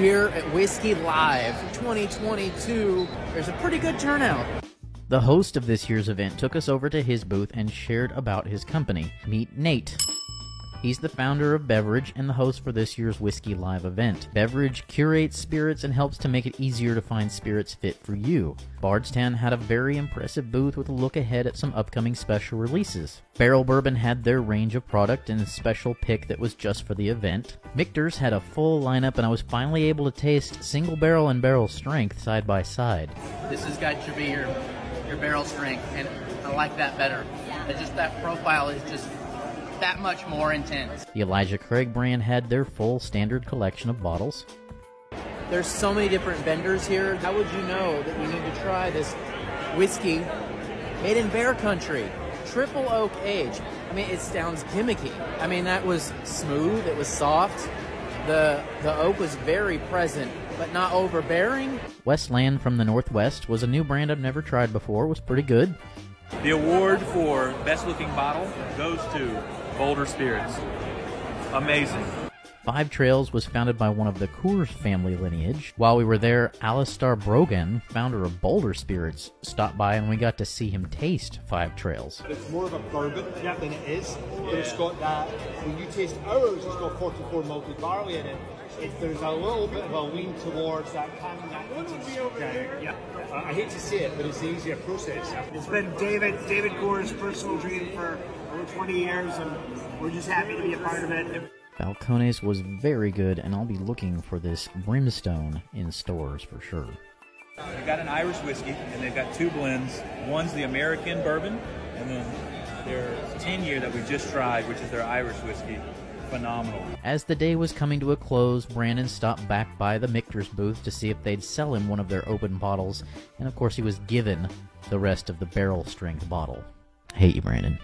here at Whiskey Live 2022. There's a pretty good turnout. The host of this year's event took us over to his booth and shared about his company. Meet Nate. He's the founder of Beverage and the host for this year's Whiskey Live event. Beverage curates spirits and helps to make it easier to find spirits fit for you. Bardstown had a very impressive booth with a look ahead at some upcoming special releases. Barrel Bourbon had their range of product and a special pick that was just for the event. Michter's had a full lineup and I was finally able to taste single barrel and barrel strength side by side. This has got to be your your barrel strength, and I like that better. It's just that profile is just that much more intense. The Elijah Craig brand had their full standard collection of bottles. There's so many different vendors here. How would you know that you need to try this whiskey made in bear country? Triple oak age. I mean, it sounds gimmicky. I mean, that was smooth. It was soft. The the oak was very present, but not overbearing. Westland from the Northwest was a new brand I've never tried before. It was pretty good. The award for best looking bottle goes to Boulder Spirits. Amazing. Five Trails was founded by one of the Coors family lineage. While we were there, Alistair Brogan, founder of Boulder Spirits, stopped by and we got to see him taste Five Trails. It's more of a bourbon than it is. But it's got that, when you taste ours, it's got 44 malted barley in it. If there's a little bit of a lean towards that kind of that yeah. I hate to say it, but it's the easier process. It's been David David Coors' personal dream for over 20 years, and we're just happy to be a part of it. Balcones was very good, and I'll be looking for this Brimstone in stores for sure. They've got an Irish whiskey, and they've got two blends. One's the American bourbon, and then their 10 year that we just tried, which is their Irish whiskey. Phenomenal. As the day was coming to a close, Brandon stopped back by the Michter's booth to see if they'd sell him one of their open bottles, and of course, he was given the rest of the barrel strength bottle. hate you, Brandon.